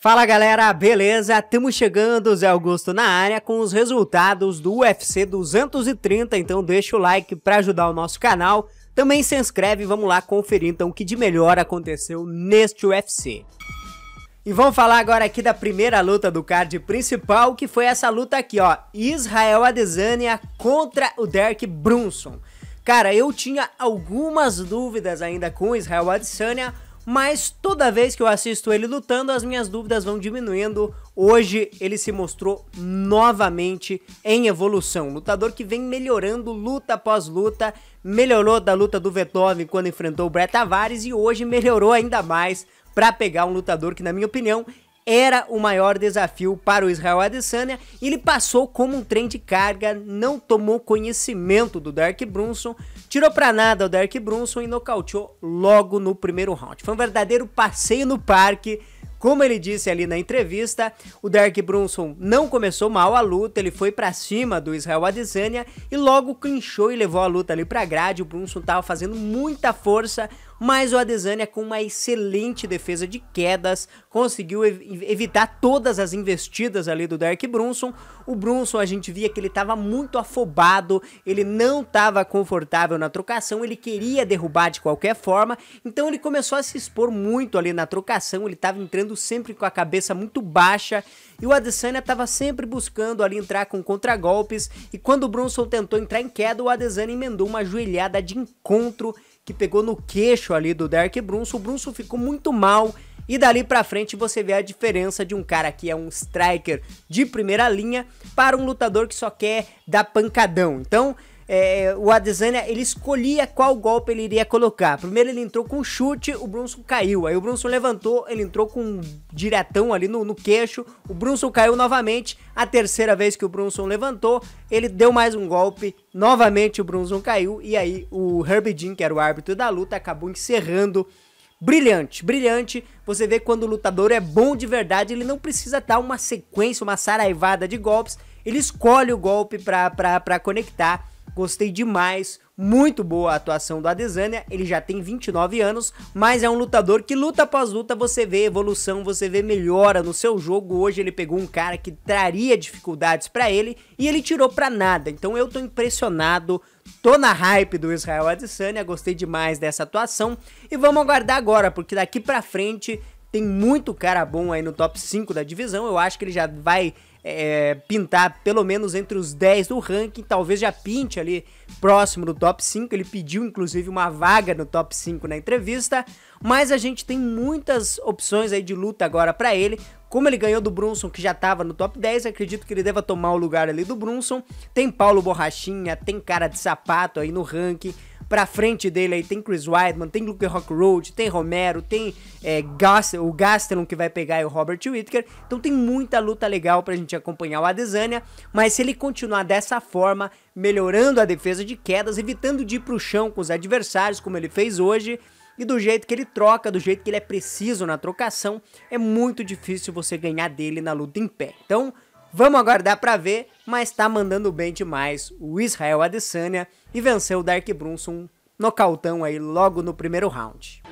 Fala galera, beleza? Estamos chegando, Zé Augusto na área com os resultados do UFC 230, então deixa o like para ajudar o nosso canal. Também se inscreve e vamos lá conferir então o que de melhor aconteceu neste UFC. E vamos falar agora aqui da primeira luta do card principal, que foi essa luta aqui, ó, Israel Adesanya contra o Derek Brunson. Cara, eu tinha algumas dúvidas ainda com Israel Adesanya, mas toda vez que eu assisto ele lutando, as minhas dúvidas vão diminuindo. Hoje ele se mostrou novamente em evolução, lutador que vem melhorando luta após luta, melhorou da luta do Vetov quando enfrentou o Brett Tavares e hoje melhorou ainda mais para pegar um lutador que na minha opinião era o maior desafio para o Israel Adesanya. Ele passou como um trem de carga, não tomou conhecimento do Dark Brunson, tirou para nada o Dark Brunson e nocauteou logo no primeiro round. Foi um verdadeiro passeio no parque. Como ele disse ali na entrevista, o Derek Brunson não começou mal a luta, ele foi para cima do Israel Adesanya e logo clinchou e levou a luta ali pra grade. O Brunson tava fazendo muita força, mas o Adesanya com uma excelente defesa de quedas conseguiu ev evitar todas as investidas ali do Derek Brunson. O Brunson a gente via que ele estava muito afobado, ele não estava confortável na trocação, ele queria derrubar de qualquer forma, então ele começou a se expor muito ali na trocação, ele estava entrando sempre com a cabeça muito baixa. E o Adesanya estava sempre buscando ali entrar com contragolpes. E quando o Brunson tentou entrar em queda, o Adesanya emendou uma joelhada de encontro que pegou no queixo ali do Derek Brunson. O Brunson ficou muito mal. E dali pra frente você vê a diferença de um cara que é um striker de primeira linha para um lutador que só quer dar pancadão. Então, é, o Adesanya ele escolhia qual golpe ele iria colocar. Primeiro ele entrou com chute, o Brunson caiu. Aí o Brunson levantou, ele entrou com um diretão ali no, no queixo. O Brunson caiu novamente. A terceira vez que o Brunson levantou, ele deu mais um golpe. Novamente o Brunson caiu. E aí o Herbie Jean, que era o árbitro da luta, acabou encerrando brilhante, brilhante. Você vê quando o lutador é bom de verdade, ele não precisa dar uma sequência, uma saraivada de golpes, ele escolhe o golpe para conectar Gostei demais, muito boa a atuação do Adesanya, ele já tem 29 anos, mas é um lutador que luta após luta. Você vê evolução, você vê melhora no seu jogo. Hoje ele pegou um cara que traria dificuldades para ele e ele tirou para nada. Então eu tô impressionado, tô na hype do Israel Adesanya, gostei demais dessa atuação. E vamos aguardar agora, porque daqui para frente tem muito cara bom aí no top 5 da divisão. Eu acho que ele já vai é, pintar pelo menos entre os 10 do ranking, talvez já pinte ali próximo do top 5. Ele pediu inclusive uma vaga no top 5 na entrevista, mas a gente tem muitas opções aí de luta agora para ele. Como ele ganhou do Brunson, que já estava no top 10, acredito que ele deva tomar o lugar ali do Brunson. Tem Paulo Borrachinha, tem cara de sapato aí no ranking. Pra frente dele aí tem Chris Weidman, tem Luke Rockroad, tem Romero, tem é, o Gastelum que vai pegar o Robert Whittaker. Então tem muita luta legal pra gente acompanhar o Adesanya. Mas se ele continuar dessa forma, melhorando a defesa de quedas, evitando de ir pro chão com os adversários, como ele fez hoje, e do jeito que ele troca, do jeito que ele é preciso na trocação, é muito difícil você ganhar dele na luta em pé. Então, Vamos aguardar para ver, mas tá mandando bem demais o Israel Adesanya e venceu o Dark Brunson nocautão aí logo no primeiro round.